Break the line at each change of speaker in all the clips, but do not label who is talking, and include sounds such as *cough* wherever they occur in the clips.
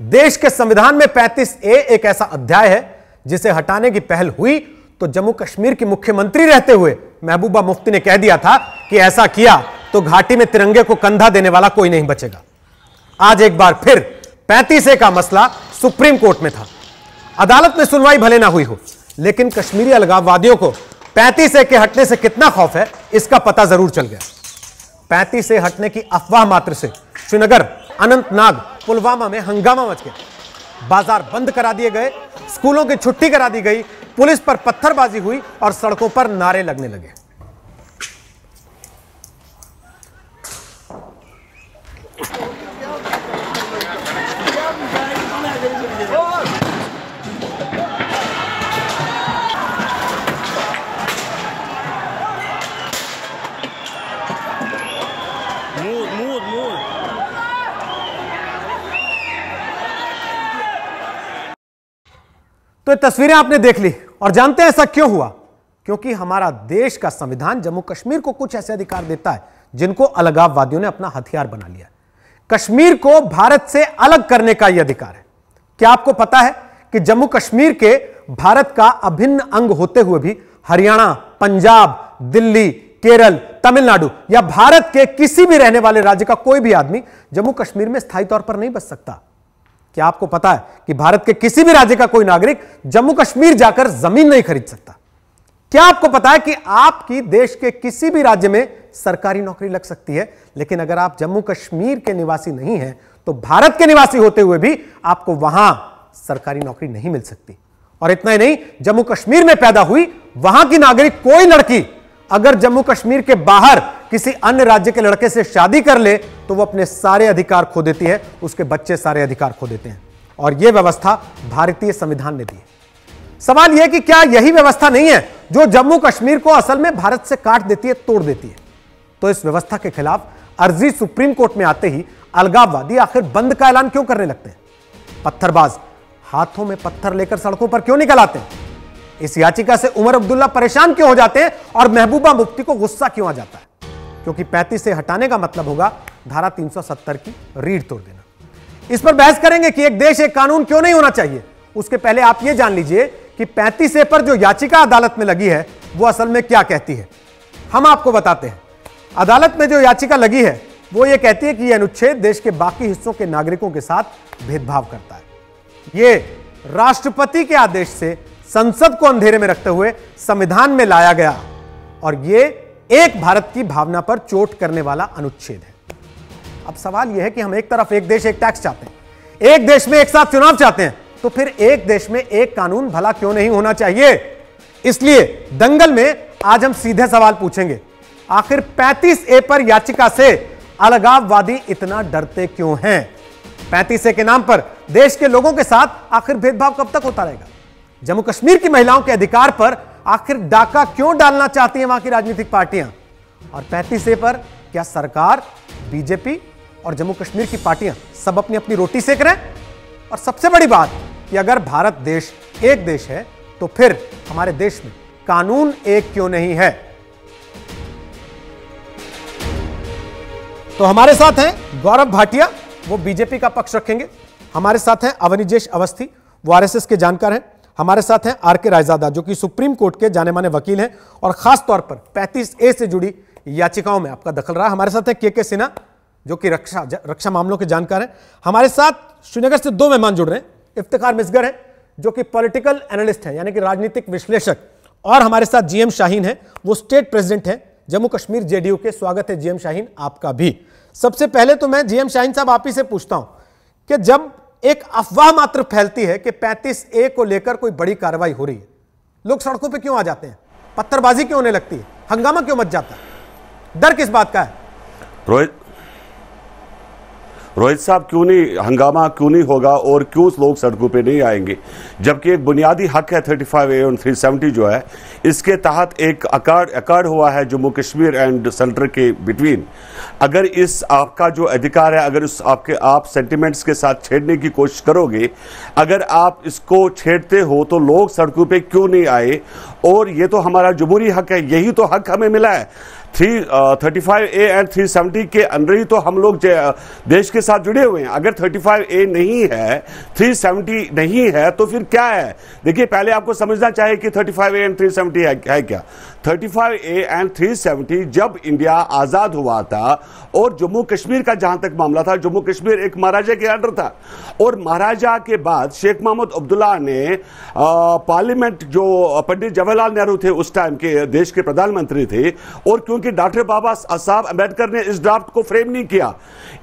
देश के संविधान में 35 ए एक ऐसा अध्याय है, जिसे हटाने की पहल हुई तो जम्मू कश्मीर की मुख्यमंत्री रहते हुए महबूबा मुफ्ती ने कह दिया था कि ऐसा किया तो घाटी में तिरंगे को कंधा देने वाला कोई नहीं बचेगा। आज एक बार फिर 35 ए का मसला सुप्रीम कोर्ट में था। अदालत में सुनवाई भले ना हुई हो, लेकिन कश्मीरी अलगाववादियों को 35 ए के हटने से कितना खौफ है, इसका पता ज़रूर चल गया। पैंतीस ए हटने की अफवाह मात्र से श्रीनगर अनंतनाग पुलवामा में हंगामा मच गया। बाज़ार बंद करा दिए गए, स्कूलों की छुट्टी करा दी गई, पुलिस पर पत्थरबाजी हुई और सड़कों पर नारे लगने लगे। तो ये तस्वीरें आपने देख ली। और जानते हैं ऐसा क्यों हुआ? क्योंकि हमारा देश का संविधान जम्मू कश्मीर को कुछ ऐसे अधिकार देता है, जिनको अलगाववादियों ने अपना हथियार बना लिया कश्मीर को भारत से अलग करने का यह अधिकार है। क्या आपको पता है कि जम्मू कश्मीर के भारत का अभिन्न अंग होते हुए भी हरियाणा, पंजाब, दिल्ली, केरल, तमिलनाडु या भारत के किसी भी रहने वाले राज्य का कोई भी आदमी जम्मू कश्मीर में स्थायी तौर पर नहीं बच सकता? क्या आपको पता है कि भारत के किसी भी राज्य का कोई नागरिक जम्मू कश्मीर जाकर ज़मीन नहीं खरीद सकता? क्या आपको पता है कि आपकी देश के किसी भी राज्य में सरकारी नौकरी लग सकती है, लेकिन अगर आप जम्मू कश्मीर के निवासी नहीं हैं तो भारत के निवासी होते हुए भी आपको वहाँ सरकारी नौकरी नहीं मिल सकती। और इतना ही नहीं, जम्मू कश्मीर में पैदा हुई वहाँ की नागरिक कोई लड़की अगर जम्मू कश्मीर के बाहर किसी अन्य राज्य के लड़के से शादी कर ले तो वो अपने सारे अधिकार खो देती है, उसके बच्चे सारे अधिकार खो देते हैं। और यह व्यवस्था भारतीय संविधान ने दी सवाल यह कि क्या यही व्यवस्था नहीं है जो जम्मू कश्मीर को असल में भारत से काट देती है, तोड़ देती है? तो इस व्यवस्था के खिलाफ अर्जी सुप्रीम कोर्ट में आते ही अलगाववादी आखिर बंद का ऐलान क्यों करने लगते हैं? पत्थरबाज हाथों में पत्थर लेकर सड़कों पर क्यों निकल आते हैं? इस याचिका से उमर अब्दुल्ला परेशान क्यों हो जाते हैं और महबूबा मुफ्ती को गुस्सा क्यों आ जाता है? क्योंकि 35 से हटाने का मतलब होगा धारा 370 की रीढ़ तोड़ देना। इस पर बहस करेंगे कि एक देश एक कानून क्यों नहीं होना चाहिए? उसके पहले आप यह जान लीजिए कि 35 ए पर जो याचिका अदालत में लगी है, वो असल में क्या कहती है? हम आपको बताते हैं। अदालत में जो याचिका लगी है, वो ये कहती है कि यह अनुच्छेद देश के बाकी हिस्सों के नागरिकों के साथ भेदभाव करता है। ये राष्ट्रपति के आदेश से संसद को अंधेरे में रखते हुए संविधान में लाया गया। और ये एक भारत की भावना पर चोट करने वाला अनुच्छेद है। अब सवाल यह है कि हम एक तरफ़ एक देश, एक टैक्स चाहते हैं। एक देश में एक साथ चुनाव चाहते हैं तो फिर एक देश में एक कानून भला क्यों नहीं होना चाहिए? इसलिए दंगल में आज हम सीधे सवाल पूछेंगे। आखिर 35 ए पर याचिका से अलगाववादी इतना डरते क्यों हैं? 35 ए के नाम पर देश के लोगों के साथ आखिर भेदभाव कब तक होता रहेगा? जम्मू कश्मीर की महिलाओं के अधिकार पर आखिर डाका क्यों डालना चाहती हैं वहाँ की राजनीतिक पार्टियाँ? और 35 ए पर क्या सरकार, बीजेपी और जम्मू कश्मीर की पार्टियाँ सब अपनी अपनी रोटी सेक रहे हैं? और सबसे बड़ी बात कि अगर भारत देश एक देश है तो फिर हमारे देश में कानून एक क्यों नहीं है? तो हमारे साथ हैं गौरव भाटिया, वो बीजेपी का पक्ष रखेंगे। हमारे साथ हैं अवनिजेश अवस्थी, वो आरएसएस के जानकार हैं। हमारे साथ हैं आर के रायजादा, जो कि सुप्रीम कोर्ट के जाने माने वकील हैं और खास तौर पर 35 ए से जुड़ी याचिकाओं में आपका दखल रहा। हमारे साथ है के के सिन्हा, जो कि रक्षा रक्षा मामलों के जानकार हैं। हमारे साथ श्रीनगर से दो मेहमान जुड़ रहे हैं, इफ्तिखार मिसगर हैं, जो कि पॉलिटिकल एनालिस्ट हैं, यानी कि राजनीतिक विश्लेषक। और हमारे साथ जीएम शाहीन है, वो स्टेट प्रेसिडेंट हैं, जम्मू कश्मीर जेडीयू के। स्वागत है जीएम शाहीन आपका भी। सबसे पहले तो मैं जीएम शाहीन साहब आप ही से पूछता हूँ कि जब एक अफवाह मात्र फैलती है कि 35 ए को लेकर कोई बड़ी कार्रवाई हो रही है। लोग सड़कों पे क्यों आ जाते हैं? पत्थरबाजी क्यों होने लगती है? हंगामा क्यों मच जाता है? डर किस बात का है?
रोहित रोहित साहब, क्यों नहीं, हंगामा क्यों नहीं होगा और क्यों लोग सड़कों पे नहीं आएँगे? जबकि एक बुनियादी हक है 35 ए और 370 जो है, इसके तहत एक अकार्ड अकार्ड हुआ है जम्मू कश्मीर एंड सेंटर के बिटवीन अगर इस आपका जो अधिकार है, अगर उस आपके, आप सेंटिमेंट्स के साथ छेड़ने की कोशिश करोगे, अगर आप इसको छेड़ते हो तो लोग सड़कों पर क्यों नहीं आए? और ये तो हमारा जमहूरी हक है, यही तो हक हमें मिला है। Three thirty five A and three seventy के अंदर ही तो हम लोग देश के साथ जुड़े हुए हैं। अगर थर्टी फाइव ए नहीं है थ्री सेवेंटी नहीं है तो फिर क्या है? देखिए पहले आपको समझना चाहिए कि thirty five A and three seventy है, क्या? Thirty five A and three seventy जब इंडिया आज़ाद हुआ था और जम्मू कश्मीर का जहाँ तक मामला था जम्मू कश्मीर एक महाराजा के अंडर था। और महाराजा के बाद शेख मोहम्मद अब्दुल्ला ने पार्लियामेंट जो पंडित जवाहरलाल नेहरू थे उस टाइम के देश के प्रधानमंत्री थे और क्योंकि डॉक्टर बाबा साहब अंबेडकर ने इस ड्राफ्ट को फ्रेम नहीं किया।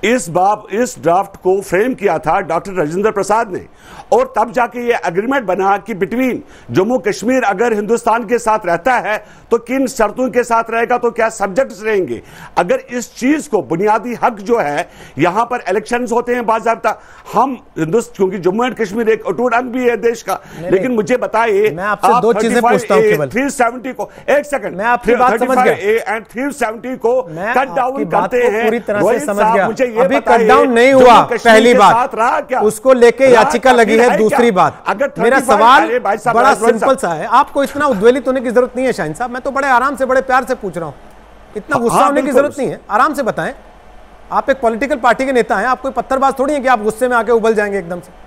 इस बाब इस ड्राफ्ट को फ्रेम किया था डॉक्टर राजेंद्र प्रसाद ने। और तब जाके ये एग्रीमेंट बना कि बिटवीन जम्मू कश्मीर अगर हिंदुस्तान के साथ रहता है तो किन शर्तों के साथ रहेगा तो क्या सब्जेक्ट्स रहेंगे? अगर इस चीज़ को बुनियादी हक जो है यहाँ पर इलेक्शंस होते हैं बाजाबता। हम हिंदुस्तान क्योंकि जम्मू एंड कश्मीर एक अटूट अंग भी है देश का। लेकिन मुझे बताइए
दो चीज़ें पूछता हूँ
थ्री सेवेंटी को एक सेकंड
मैं आपकी बात समझ गया।
एंड थ्री सेवेंटी को कट डाउन करते हैं।
पूरी तरह से समझ गया।
मुझे ये
अभी कट डाउन नहीं हुआ पहली बात। उसको लेके याचिका लगी है दूसरी बात।
अगर
मेरा सवाल बड़ा सिंपल सा है। आपको इतना उद्वेलित होने की ज़रूरत नहीं है शाहीन साहब। मैं तो बड़े आराम से बड़े प्यार से पूछ रहा हूँ। इतना
हाँ,
गुस्सा होने की ज़रूरत नहीं है। आराम से बताएँ। आप एक पॉलिटिकल पार्टी के नेता हैं आप कोई पत्थरबाज थोड़ी हैं कि आप गुस्से में आके उबल जाएँगे एकदम से?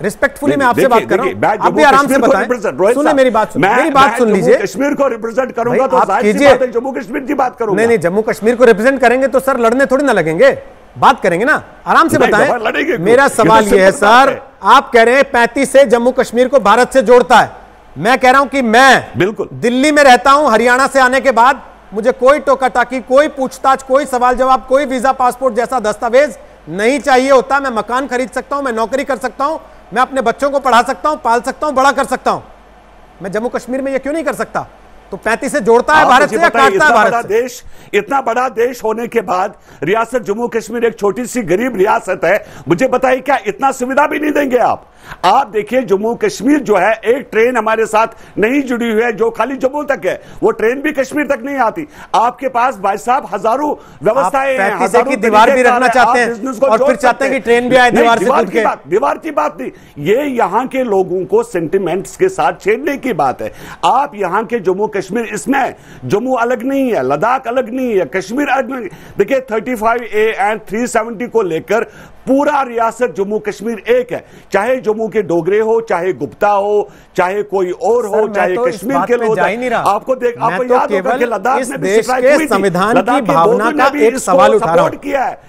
रिस्पेक्टफुली मैं आपसे बात कर रहा हूँ। आप भी आराम से बताएँ। सुने मेरी बात सुन मेरी बात सुन लीजिए।
कश्मीर को रिप्रेजेंट करूँगा तो
कीजिए।
जम्मू कश्मीर की बात करूँगा।
नहीं नहीं जम्मू कश्मीर को रिप्रेजेंट करेंगे तो सर लड़ने थोड़ी ना लगेंगे। बात करेंगे ना। आराम से बताएँ। मेरा
तो
सवाल यह है सर। आप कह रहे हैं पैंतीस से जम्मू कश्मीर को भारत से जोड़ता है। मैं कह रहा हूँ कि मैं
बिल्कुल।
दिल्ली में रहता हूँ हरियाणा से आने के बाद मुझे कोई टोका टाकी कोई पूछताछ कोई सवाल जवाब कोई वीज़ा पासपोर्ट जैसा दस्तावेज़ नहीं चाहिए होता। मैं मकान खरीद सकता हूँ मैं नौकरी कर सकता हूँ। मैं अपने बच्चों को पढ़ा सकता हूँ पाल सकता हूँ बड़ा कर सकता हूँ। मैं जम्मू कश्मीर में यह क्यों नहीं कर सकता? तो पैंतीस से जोड़ता है भारत से या काटता है
इतना बड़ा
भारत से?
देश इतना बड़ा देश होने के बाद रियासत जम्मू कश्मीर एक छोटी सी गरीब रियासत है। मुझे बताइए क्या इतना सुविधा भी नहीं देंगे आप? आप देखिए जम्मू कश्मीर जो है एक ट्रेन हमारे साथ नहीं जुड़ी हुई है जो खाली जम्मू तक है। वो ट्रेन भी कश्मीर तक नहीं आती। आपके पास भाई साहब हज़ारों व्यवस्थाएँ हैं, हज़ारों
की दीवार भी रखना चाहते हैं और फिर चाहते हैं कि ट्रेन भी आए दीवार से कूद
के। दीवार की बात नहीं। ये यहाँ के लोगों को सेंटिमेंट्स के साथ छेड़ने की बात है। आप यहाँ के जम्मू कश्मीर इसमें जम्मू अलग नहीं है लद्दाख अलग नहीं है कश्मीर अलग नहीं देखिए 35 ए एंड 370 को लेकर पूरा रियासत जम्मू कश्मीर एक है। चाहे जम्मू के डोगरे हो चाहे गुप्ता हो चाहे कोई और हो चाहे
तो
कश्मीर के लोग। आपको देख आपको
तो
याद होगा कि लद्दाख में
देश के संविधान की भावना का एक सवाल उठा रहा
है।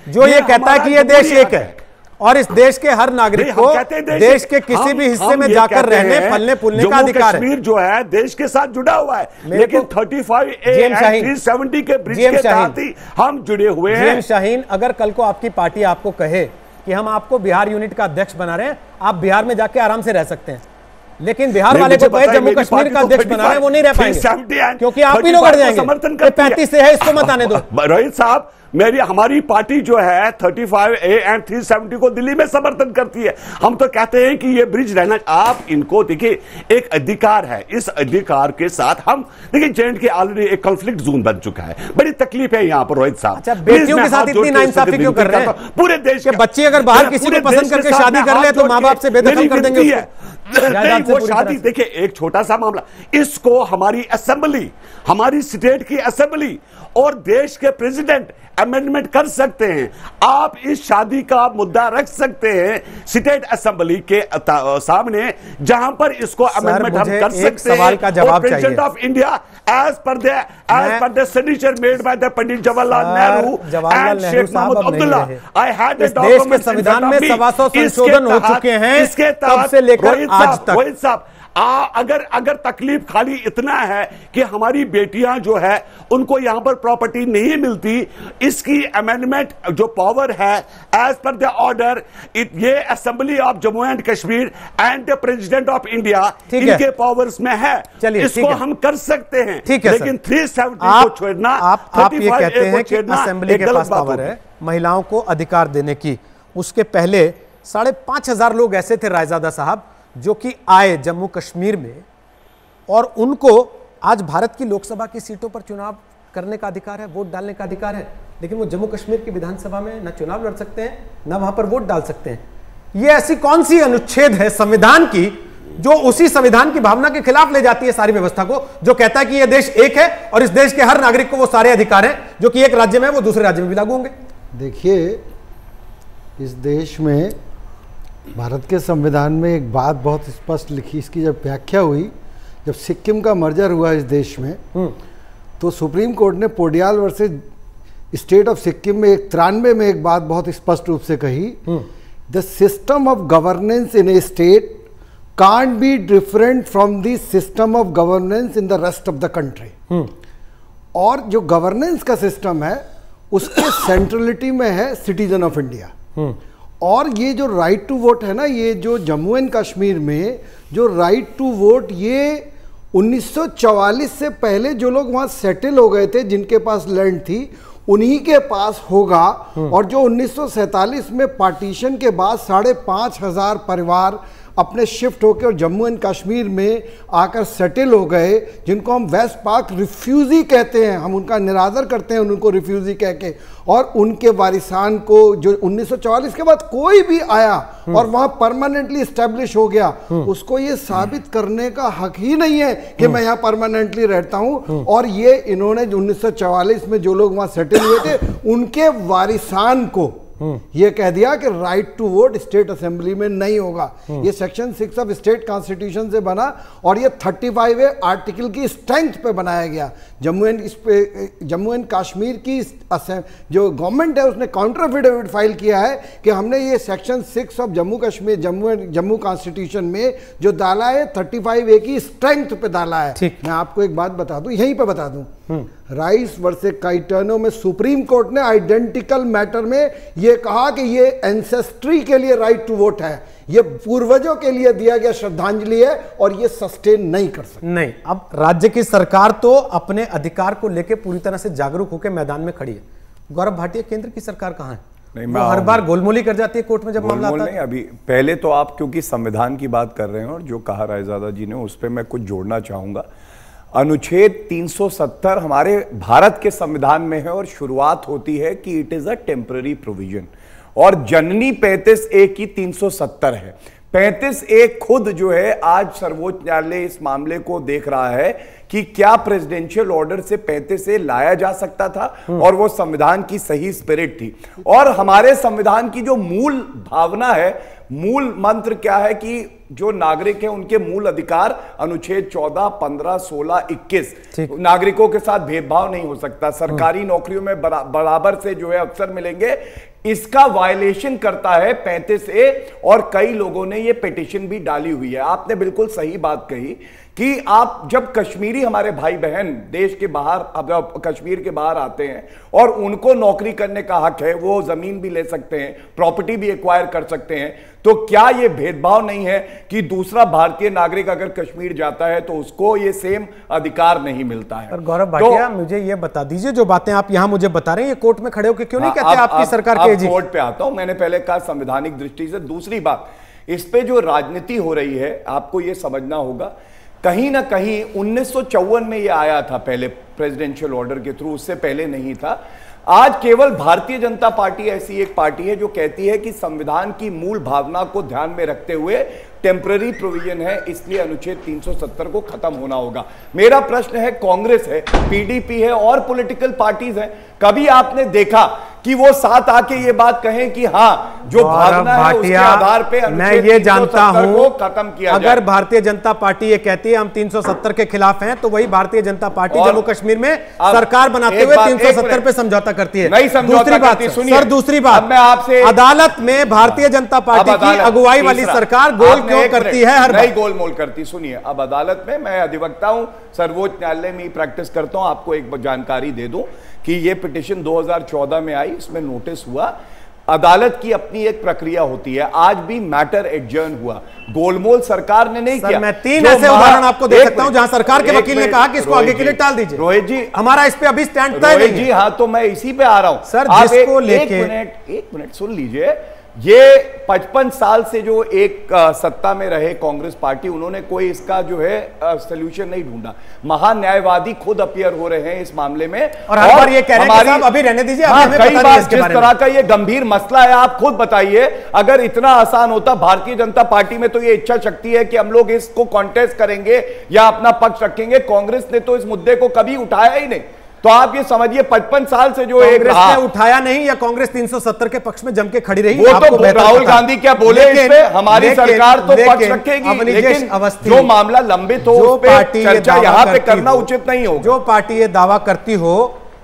जो ये कहता है कि ये देश एक है। और इस देश के हर नागरिक को
हैं
देश के किसी
हम-
भी हिस्से में जाकर रहने फलने फूलने का
जम्मू
अधिकार है।
जो है देश के साथ जुड़ा हुआ है। लेकिन
को-
35 ए
जीएम
थ्री सेवेंटी के ब्रिज के। तहत ही हम जुड़े हुए हैं।
शाहीन अगर कल को आपकी पार्टी आपको कहे कि हम आपको बिहार यूनिट का अध्यक्ष बना रहे हैं। आप बिहार में जाके आराम से रह सकते हैं। लेकिन बिहार वाले को कहे जम्मू कश्मीर का अध्यक्ष बना रहे हैं वो नहीं रह
370
पाएँगे। क्योंकि आप ही लोग
35
अड़ जाएँगे।
समर्थन
पैंतीस से है इसको मत आने दो। *laughs*
रोहित साहब मेरी हमारी पार्टी जो है 35 ए एंड 370 को दिल्ली में समर्थन करती है। हम तो कहते हैं कि ये ब्रिज रहना आप इनको देखिए एक अधिकार है। इस अधिकार के साथ हम देखिए जेंट के ऑलरेडी एक कॉन्फ्लिक्ट जोन बन चुका है। बड़ी तकलीफ़ है यहाँ पर रोहित साहब।
अच्छा, बेटियों के साथ इतनी नाइंसाफी क्यों कर रहे हैं?
पूरे देश
कि बच्ची अगर बाहर किसी को पसंद करके शादी कर ले, तो माँ बाप से बेदखल कर देंगे
नहीं, वो शादी देखिए एक छोटा सा मामला। इसको हमारी असेंबली हमारी स्टेट की असेंबली और देश के प्रेसिडेंट अमेंडमेंट कर सकते हैं। आप इस शादी का मुद्दा रख सकते हैं स्टेट असेंबली के सामने जहाँ पर इसको अमेंडमेंट हम कर सकते
सवाल का जवाब
president of India as per the as per the signature made by the Pandit Jawaharlal Nehru and Sheikh Mohammad Abdullah I had
संविधान में सवा सौ संशोधन हो चुके हैं,
इसके
तब
तहत
से लेकर आज तक।
रोहित साहब आ, अगर अगर तकलीफ़ खाली इतना है कि हमारी बेटियाँ जो है उनको यहाँ पर प्रॉपर्टी नहीं मिलती इसकी अमेंडमेंट जो पावर है एज पर द ऑर्डर ये assembly of Jammu and Kashmir and the president of India. इनके पावर्स में है। इसको
है।
हम कर सकते हैं।
ठीक है
लेकिन थ्री सेवेंटी को छोड़ना
आप आप ये कहते हैं कि असेंबली के पास पावर है महिलाओं को अधिकार देने की। उसके पहले साढ़े पाँच हज़ार लोग ऐसे थे रायजादा साहब जो कि आए जम्मू कश्मीर में और उनको आज भारत की लोकसभा की सीटों पर चुनाव करने का अधिकार है, वोट डालने का अधिकार है। लेकिन वो जम्मू कश्मीर की विधानसभा में न चुनाव लड़ सकते हैं, न वहाँ पर वोट डाल सकते हैं। ये ऐसी कौन सी अनुच्छेद है संविधान की जो उसी संविधान की भावना के खिलाफ ले जाती है सारी व्यवस्था को, जो कहता है कि यह देश एक है और इस देश के हर नागरिक को वो सारे अधिकार हैं, जो कि एक राज्य में वो दूसरे राज्य में भी लागू होंगे?
देखिए, इस देश में भारत के संविधान में एक बात बहुत स्पष्ट लिखी इसकी जब व्याख्या हुई जब सिक्किम का मर्जर हुआ इस देश में तो सुप्रीम कोर्ट ने Poudyal versus state of Sikkim में एक तिरानवे में एक बात बहुत स्पष्ट रूप से कही the system of governance in a state can't be different from the system of governance in the rest of the country. और जो गवर्नेंस का सिस्टम है उसके सेंट्रलिटी में है सिटीजन ऑफ़ इंडिया। और ये जो राइट टू वोट है ना ये जो जम्मू एंड कश्मीर में जो राइट टू वोट ये 1944 से पहले जो लोग वहाँ सेटल हो गए थे जिनके पास लैंड थी उन्हीं के पास होगा। और जो 1947 में पार्टीशन के बाद साढ़े पाँच हज़ार परिवार अपने शिफ्ट होकर और जम्मू एंड कश्मीर में आकर सेटल हो गए जिनको हम वेस्ट पाक रिफ्यूजी कहते हैं हम उनका निरादर करते हैं उनको रिफ्यूजी कह के। और उनके वारिसान को जो 1944 के बाद कोई भी आया और वहाँ परमानेंटली स्टेब्लिश हो गया उसको ये साबित करने का हक ही नहीं है कि मैं यहाँ परमानेंटली रहता हूँ। और ये इन्होंने 1944 में जो लोग वहाँ सेटल हुए थे *coughs* उनके वारिसान को ये कह दिया कि right to vote state assembly में नहीं होगा। ये section six of state constitution से बना और ये थर्टी फाइव आर्टिकल की स्ट्रेंथ पे बनाया गया। जम्मू एंड इस पे जम्मू एंड कश्मीर की जो गवर्नमेंट है उसने काउंटर एफिडेविट फ़ाइल किया है कि हमने ये section six of Jammu Kashmir Jammu and Jammu constitution में जो डाला है थर्टी फाइव ए की स्ट्रेंथ पे डाला है। मैं आपको एक बात बता दूँ यहीं पे बता दूँ। राइस वर्से काइटर्नो में सुप्रीम कोर्ट ने आइडेंटिकल मैटर में यह कहा कि ये एंसेस्ट्री के लिए राइट टू वोट है। ये पूर्वजों के लिए दिया गया श्रद्धांजलि है और ये सस्टेन नहीं कर सकते।
नहीं अब राज्य की सरकार तो अपने अधिकार को लेकर पूरी तरह से जागरूक होकर मैदान में खड़ी है। गौरव भाटिया केंद्र की सरकार कहाँ है?
नहीं, मैं
हर बार गोलमोली कर जाती है कोर्ट में जब मामला आता
नहीं
है
अभी पहले तो आप क्योंकि संविधान की बात कर रहे हैं और जो कहा रायजादा जी ने उस पर मैं कुछ जोड़ना चाहूँगा। अनुच्छेद 370 हमारे भारत के संविधान में है और शुरुआत होती है कि it is a temporary provision और जननी 35 ए की 370 है। 35 ए खुद जो है आज सर्वोच्च न्यायालय इस मामले को देख रहा है कि क्या प्रेसिडेंशियल ऑर्डर से 35 ए लाया जा सकता था और वो संविधान की सही स्पिरिट थी। और हमारे संविधान की जो मूल भावना है मूल मंत्र क्या है कि जो नागरिक है उनके मूल अधिकार अनुच्छेद 14, 15, 16, 21 नागरिकों के साथ भेदभाव नहीं हो सकता। सरकारी नौकरियों में बरा, बराबर से जो है अवसर मिलेंगे। इसका वायलेशन करता है 35 ए और कई लोगों ने यह पिटिशन भी डाली हुई है। आपने बिल्कुल सही बात कही। कि आप जब कश्मीरी हमारे भाई बहन देश के बाहर अब कश्मीर के बाहर आते हैं और उनको नौकरी करने का हक है वो ज़मीन भी ले सकते हैं प्रॉपर्टी भी एक्वायर कर सकते हैं तो क्या ये भेदभाव नहीं है कि दूसरा भारतीय नागरिक अगर कश्मीर जाता है तो उसको ये सेम अधिकार नहीं मिलता है?
गौरव
तो-
मुझे ये बता दीजिए जो बातें आप यहाँ मुझे बता रहे हैं ये कोर्ट में खड़े होकर क्यों नहीं
हाँ,
कहते आपकी सरकार के
कोर्ट पे आता हूँ मैंने पहले कहा संवैधानिक दृष्टि से। दूसरी बात इस पे जो राजनीति हो रही है आपको ये समझना होगा कहीं ना कहीं उन्नीस सौ चौवन में ये आया था पहले प्रेसिडेंशियल ऑर्डर के थ्रू उससे पहले नहीं था। आज केवल भारतीय जनता पार्टी ऐसी एक पार्टी है जो कहती है कि संविधान की मूल भावना को ध्यान में रखते हुए टेम्पररी प्रोविज़न है इसलिए अनुच्छेद 370 को खत्म होना होगा। मेरा प्रश्न है कांग्रेस है पीडीपी है और पॉलिटिकल पार्टीज़ हैं कभी आपने देखा कि वो साथ आके ये बात कहें कि हाँ जो
गौरव
भावना है उसके आधार पे
मैं ये जानता
370
हूँ
खत्म किया
अगर भारतीय जनता पार्टी ये कहती है हम 370 के खिलाफ हैं तो वही भारतीय जनता पार्टी जम्मू कश्मीर में सरकार बनाते हुए 370 पे समझौता करती है।
नहीं
दूसरी बात सर,
सुनिए।
सर दूसरी बात।
मैं आपसे-
अदालत में भारतीय जनता पार्टी की अगुवाई वाली सरकार गोल क्यों करती है हर
नहीं गोलमोल करती सुनिए अब अदालत में मैं अधिवक्ता हूँ सर्वोच्च न्यायालय में प्रैक्टिस करता हूँ आपको एक जानकारी दे दूँ कि ये पिटिशन 2014 में आई इसमें नोटिस हुआ अदालत की अपनी एक प्रक्रिया होती है आज भी मैटर एडजर्न हुआ। गोलमोल सरकार ने नहीं किया।
मैं तीन ऐसे उदाहरण आपको दे सकता हूँ जहाँ सरकार के वकील ने कहा कि इसको आगे के लिए टाल दीजिए।
रोहित जी
हमारा इस पे अभी स्टैंड तय नहीं
जी
हाँ।
तो मैं इसी पे आ रहा हूँ।
सर,
आप
जिसको लेके-
एक मिनट एक मिनट सुन लीजिए ये 55 साल से जो एक आ, सत्ता में रहे कांग्रेस पार्टी उन्होंने कोई इसका जो है सोल्यूशन नहीं ढूंढा। महान्यायवादी खुद अपियर हो रहे हैं इस मामले में।
और हर बार ये कह रहे हैं अभी रहने दीजिए,
हाँ, कई बार जिस तरह का ये गंभीर मसला है आप खुद बताइए। अगर इतना आसान होता भारतीय जनता पार्टी में तो ये इच्छा शक्ति है कि हम लोग इसको कॉन्टेस्ट करेंगे या अपना पक्ष रखेंगे। कांग्रेस ने तो इस मुद्दे को कभी उठाया ही नहीं। तो आप ये समझिए पचपन साल से जो एक
ने उठाया नहीं या कांग्रेस 370 के पक्ष में जम के खड़ी रही
वो तो राहुल
है।
गांधी क्या बोले इस पे? हमारी सरकार तो पक्ष रखेगी लेकिन जो मामला लंबित हो
पार्टी
चर्चा यहाँ पे करना उचित नहीं होगा।
जो पार्टी ये दावा करती हो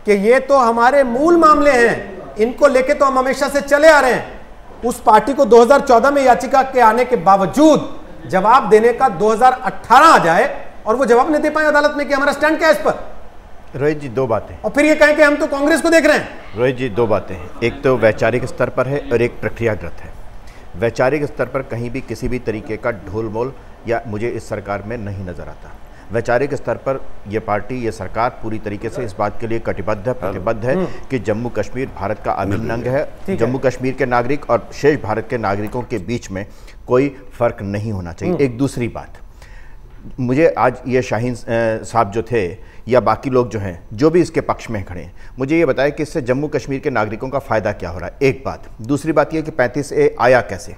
कि ये तो हमारे मूल मामले हैं इनको लेके तो हम हमेशा से चले आ रहे हैं। उस पार्टी को 2014 में याचिका के आने के बावजूद जवाब देने का 2018 आ जाए और वो जवाब नहीं दे पाए अदालत में कि हमारा स्टैंड क्या है इस पर?
रोहित जी दो बातें।
और फिर ये कहें कि हम तो कांग्रेस को देख रहे हैं।
रोहित जी दो बातें हैं। एक तो वैचारिक स्तर पर है और एक प्रक्रियागत है। वैचारिक स्तर पर कहीं भी किसी भी तरीके का ढोल मोल या मुझे इस सरकार में नहीं नज़र आता। वैचारिक स्तर पर यह पार्टी ये सरकार पूरी तरीके से इस बात के लिए कटिबद्ध है प्रतिबद्ध है कि जम्मू कश्मीर भारत का अभिन्न अंग है। जम्मू कश्मीर के नागरिक और शेष भारत के नागरिकों के बीच में कोई फ़र्क नहीं होना चाहिए। एक दूसरी बात मुझे आज ये शाहीन साहब जो थे या बाकी लोग जो हैं, जो भी इसके पक्ष में खड़े हैं, मुझे ये बताया कि इससे जम्मू कश्मीर के नागरिकों का फ़ायदा क्या हो रहा है? एक बात। दूसरी बात यह कि पैंतीस ए आया कैसे?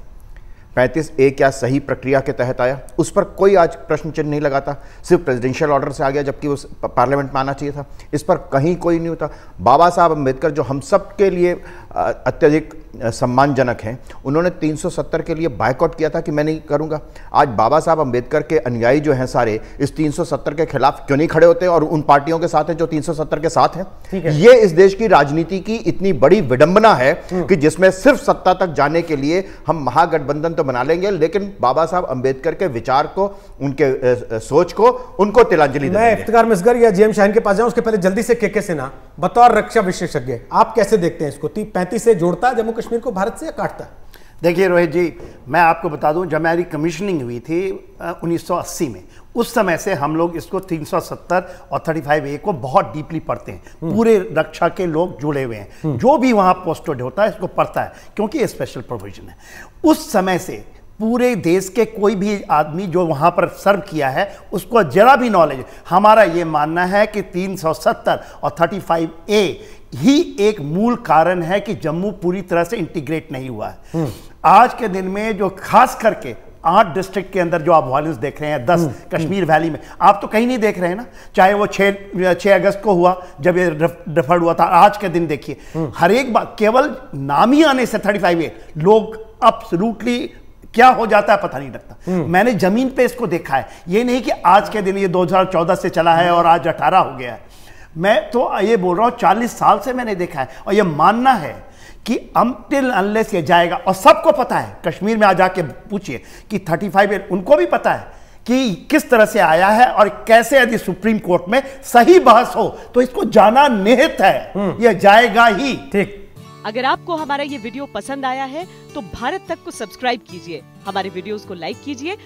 पैंतीस ए क्या सही प्रक्रिया के तहत आया? उस पर कोई आज प्रश्न चिन्ह नहीं लगाता। सिर्फ़ प्रेसिडेंशियल ऑर्डर से आ गया, जबकि उस पार्लियामेंट में आना चाहिए था। इस पर कहीं कोई नहीं होता। बाबा साहब अंबेडकर जो हम सब के लिए अत्यधिक सम्मानजनक हैं। उन्होंने 370 के लिए बायकॉट किया था कि मैं नहीं करूँगा। आज बाबा साहब अंबेडकर के अनुयायी जो हैं सारे इस 370 के खिलाफ क्यों नहीं खड़े होते और उन पार्टियों के साथ हैं जो 370 के साथ हैं? है। ये इस देश की राजनीति की इतनी बड़ी विडंबना है कि जिसमें सिर्फ़ सत्ता तक जाने के लिए हम महागठबंधन तो बना लेंगे लेकिन बाबा साहब अंबेडकर के विचार को उनके सोच को उनको तिलांजलि
मैं
देंगे।
मिसगर या जेएम शाहीन के पास जाऊँ उसके पहले जल्दी से केके सिन्हा बतौर रक्षा विशेषज्ञ आप कैसे देखते हैं इसको? ती पैंतीस से जोड़ता है जम्मू कश्मीर को भारत से काटता। है
देखिए रोहित जी मैं आपको बता दूँ जब हमारी कमीशनिंग हुई थी अ, 1980 में उस समय से हम लोग इसको 370 और 35 ए को बहुत डीपली पढ़ते हैं। पूरे रक्षा के लोग जुड़े हुए हैं। जो भी वहाँ पोस्टेड होता है इसको पढ़ता है क्योंकि ये स्पेशल प्रोविज़न है। उस समय से पूरे देश के कोई भी आदमी जो वहाँ पर सर्व किया है उसको जरा भी नॉलेज हमारा ये मानना है कि 370 और 35 ए ही एक मूल कारण है कि जम्मू पूरी तरह से इंटीग्रेट नहीं हुआ है। आज के दिन में जो खास करके आठ डिस्ट्रिक्ट के अंदर जो आप वायलेंस देख रहे हैं दस कश्मीर वैली में आप तो कहीं नहीं देख रहे हैं ना? चाहे वो छः छः अगस्त को हुआ जब ये डिफर्ड हुआ था आज के दिन देखिए। हर एक बात केवल नाम ही आने से थर्टी फाइव लोग अब्सोल्युटली क्या हो जाता है पता नहीं लगता। मैंने ज़मीन पे इसको देखा है। ये नहीं कि आज के दिन ये 2014 से चला है और आज 18 हो गया है। मैं तो ये बोल रहा हूँ चालीस साल से मैंने देखा है और ये मानना है कि अनटिल अनलेस ये जाएगा। और सबको पता है कश्मीर में आ जाके पूछिए कि 35 उनको भी पता है कि किस तरह से आया है और कैसे यदि सुप्रीम कोर्ट में सही बहस हो तो इसको जाना निहित है। यह जाएगा ही।
ठीक।
अगर आपको हमारा ये वीडियो पसंद आया है तो भारत तक को सब्सक्राइब कीजिए। हमारे वीडियोस को लाइक कीजिए।